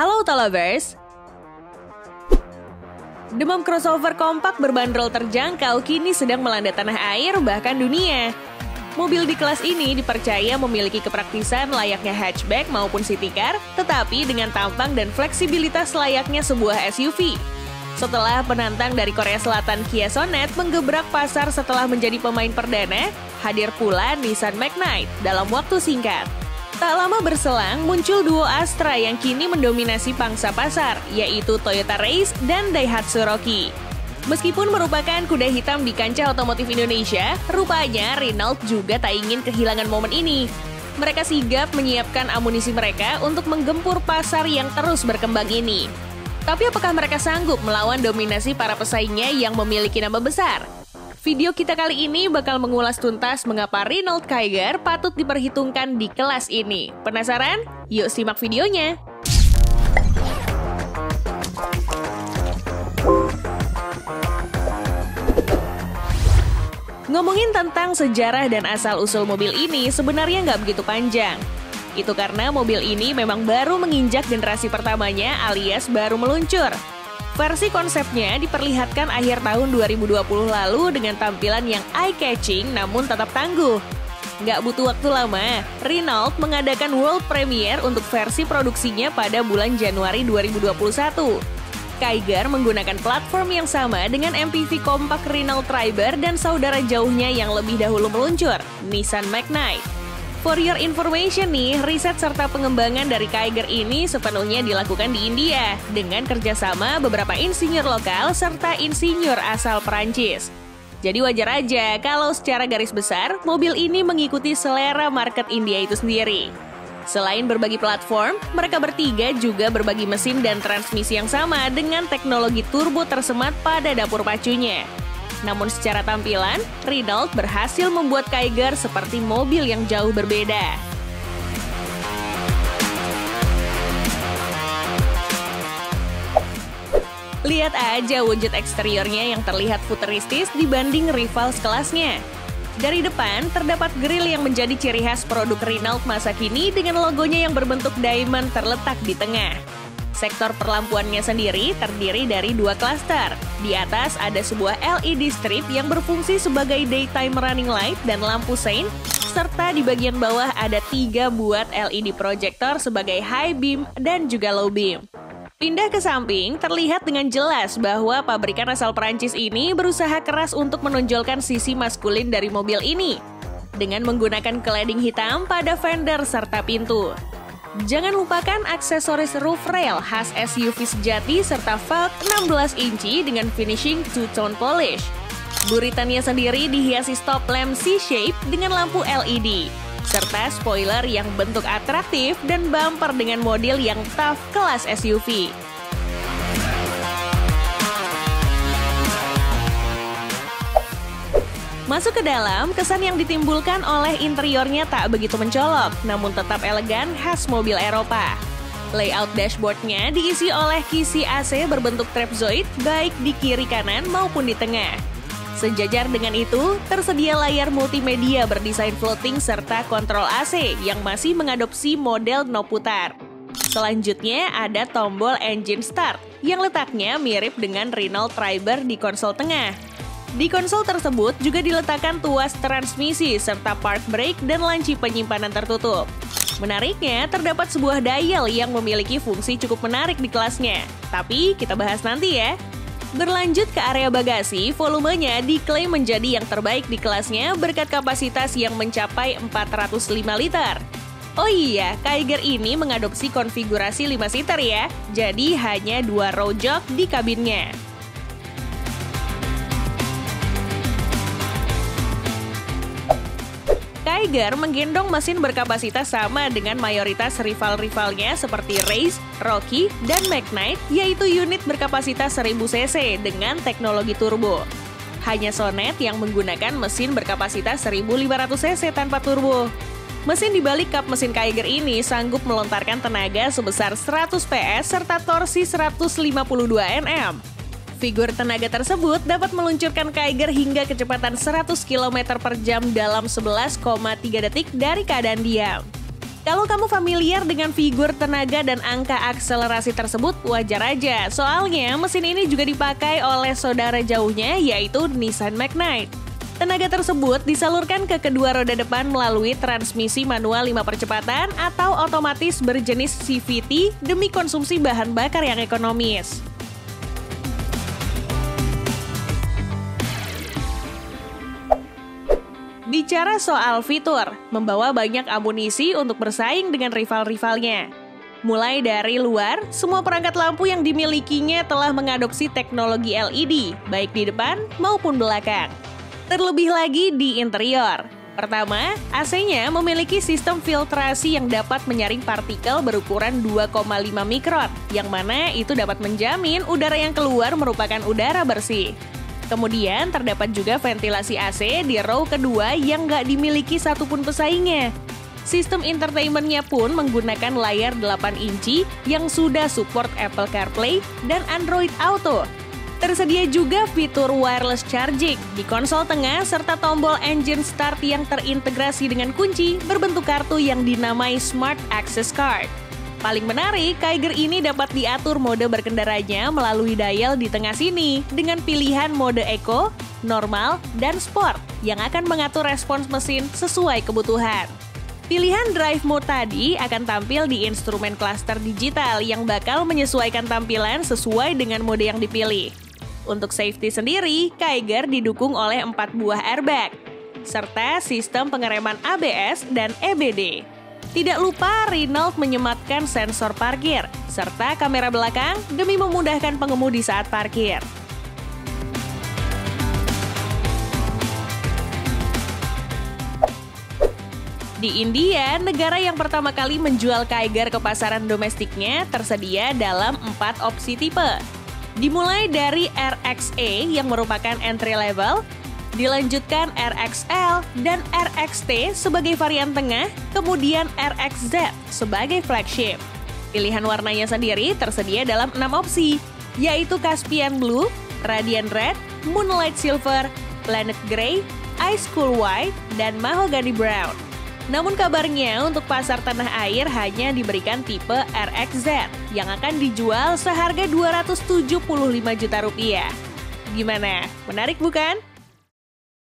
Halo Tolovers! Demam crossover kompak berbanderol terjangkau kini sedang melanda tanah air bahkan dunia. Mobil di kelas ini dipercaya memiliki kepraktisan layaknya hatchback maupun city car, tetapi dengan tampang dan fleksibilitas layaknya sebuah SUV. Setelah penantang dari Korea Selatan Kia Sonet menggebrak pasar setelah menjadi pemain perdana, hadir pula Nissan Magnite dalam waktu singkat. Tak lama berselang, muncul duo Astra yang kini mendominasi pangsa pasar, yaitu Toyota Race dan Daihatsu Rocky. Meskipun merupakan kuda hitam di kancah otomotif Indonesia, rupanya Renault juga tak ingin kehilangan momen ini. Mereka sigap menyiapkan amunisi mereka untuk menggempur pasar yang terus berkembang ini. Tapi apakah mereka sanggup melawan dominasi para pesaingnya yang memiliki nama besar? Video kita kali ini bakal mengulas tuntas mengapa Renault Kiger patut diperhitungkan di kelas ini. Penasaran? Yuk simak videonya! Ngomongin tentang sejarah dan asal-usul mobil ini sebenarnya nggak begitu panjang. Itu karena mobil ini memang baru menginjak generasi pertamanya alias baru meluncur. Versi konsepnya diperlihatkan akhir tahun 2020 lalu dengan tampilan yang eye-catching namun tetap tangguh. Nggak butuh waktu lama, Renault mengadakan world premiere untuk versi produksinya pada bulan Januari 2021. Kiger menggunakan platform yang sama dengan MPV kompak Renault Triber dan saudara jauhnya yang lebih dahulu meluncur, Nissan Magnite. For your information nih, riset serta pengembangan dari Kiger ini sepenuhnya dilakukan di India dengan kerjasama beberapa insinyur lokal serta insinyur asal Perancis. Jadi wajar aja kalau secara garis besar mobil ini mengikuti selera market India itu sendiri. Selain berbagi platform, mereka bertiga juga berbagi mesin dan transmisi yang sama dengan teknologi turbo tersemat pada dapur pacunya. Namun secara tampilan, Renault berhasil membuat Kiger seperti mobil yang jauh berbeda. Lihat aja wujud eksteriornya yang terlihat futuristis dibanding rival sekelasnya. Dari depan, terdapat grill yang menjadi ciri khas produk Renault masa kini dengan logonya yang berbentuk diamond terletak di tengah. Sektor perlampuannya sendiri terdiri dari dua klaster. Di atas ada sebuah LED strip yang berfungsi sebagai daytime running light dan lampu sein, serta di bagian bawah ada tiga buat LED projector sebagai high beam dan juga low beam. Pindah ke samping, terlihat dengan jelas bahwa pabrikan asal Perancis ini berusaha keras untuk menonjolkan sisi maskulin dari mobil ini dengan menggunakan cladding hitam pada fender serta pintu. Jangan lupakan aksesoris roof rail khas SUV sejati serta velg 16 inci dengan finishing two-tone polish. Buritannya sendiri dihiasi stop lamp C-shape dengan lampu LED, serta spoiler yang bentuk atraktif dan bumper dengan model yang tough kelas SUV. Masuk ke dalam, kesan yang ditimbulkan oleh interiornya tak begitu mencolok, namun tetap elegan khas mobil Eropa. Layout dashboardnya diisi oleh kisi AC berbentuk trapezoid baik di kiri kanan maupun di tengah. Sejajar dengan itu, tersedia layar multimedia berdesain floating serta kontrol AC yang masih mengadopsi model no putar. Selanjutnya ada tombol engine start yang letaknya mirip dengan Renault Triber di konsol tengah. Di konsol tersebut juga diletakkan tuas transmisi serta park brake dan lanci penyimpanan tertutup. Menariknya, terdapat sebuah dial yang memiliki fungsi cukup menarik di kelasnya. Tapi kita bahas nanti ya. Berlanjut ke area bagasi, volumenya diklaim menjadi yang terbaik di kelasnya berkat kapasitas yang mencapai 405 liter. Oh iya, Kiger ini mengadopsi konfigurasi 5 seater ya, jadi hanya dua row jok di kabinnya. Tiger menggendong mesin berkapasitas sama dengan mayoritas rival-rivalnya seperti Race, Rocky, dan Magnite, yaitu unit berkapasitas 1000 cc dengan teknologi turbo. Hanya Sonet yang menggunakan mesin berkapasitas 1500 cc tanpa turbo. Mesin di balik kap mesin Kiger ini sanggup melontarkan tenaga sebesar 100 PS serta torsi 152 Nm. Figur tenaga tersebut dapat meluncurkan Kiger hingga kecepatan 100 km per jam dalam 11,3 detik dari keadaan diam. Kalau kamu familiar dengan figur tenaga dan angka akselerasi tersebut, wajar aja. Soalnya mesin ini juga dipakai oleh saudara jauhnya yaitu Nissan Magnite. Tenaga tersebut disalurkan ke kedua roda depan melalui transmisi manual 5 percepatan atau otomatis berjenis CVT demi konsumsi bahan bakar yang ekonomis. Bicara soal fitur, membawa banyak amunisi untuk bersaing dengan rival-rivalnya. Mulai dari luar, semua perangkat lampu yang dimilikinya telah mengadopsi teknologi LED, baik di depan maupun belakang. Terlebih lagi di interior. Pertama, AC-nya memiliki sistem filtrasi yang dapat menyaring partikel berukuran 2,5 mikron, yang mana itu dapat menjamin udara yang keluar merupakan udara bersih. Kemudian terdapat juga ventilasi AC di row kedua yang nggak dimiliki satupun pesaingnya. Sistem entertainmentnya pun menggunakan layar 8 inci yang sudah support Apple CarPlay dan Android Auto. Tersedia juga fitur wireless charging di konsol tengah serta tombol engine start yang terintegrasi dengan kunci berbentuk kartu yang dinamai Smart Access Card. Paling menarik, Kiger ini dapat diatur mode berkendaranya melalui dial di tengah sini dengan pilihan mode eco, normal, dan sport yang akan mengatur respons mesin sesuai kebutuhan. Pilihan drive mode tadi akan tampil di instrumen cluster digital yang bakal menyesuaikan tampilan sesuai dengan mode yang dipilih. Untuk safety sendiri, Kiger didukung oleh 4 buah airbag, serta sistem pengereman ABS dan EBD. Tidak lupa Renault menyematkan sensor parkir, serta kamera belakang demi memudahkan pengemudi saat parkir. Di India, negara yang pertama kali menjual Kiger ke pasaran domestiknya tersedia dalam empat opsi tipe. Dimulai dari RXE yang merupakan entry level, Dilanjutkan RXL dan RXT sebagai varian tengah, kemudian RXZ sebagai flagship. Pilihan warnanya sendiri tersedia dalam enam opsi, yaitu Caspian Blue, Radiant Red, Moonlight Silver, Planet Grey, Ice Cool White, dan Mahogany Brown. Namun kabarnya untuk pasar tanah air hanya diberikan tipe RXZ yang akan dijual seharga 275 juta rupiah. Gimana? Menarik bukan?